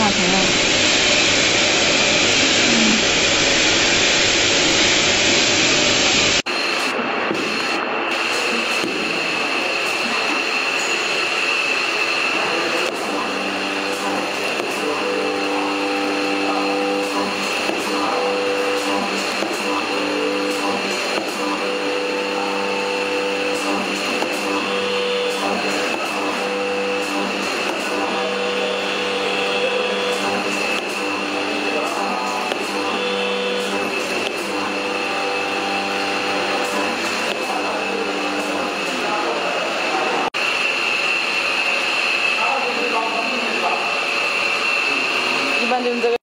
多少钱 Александровна.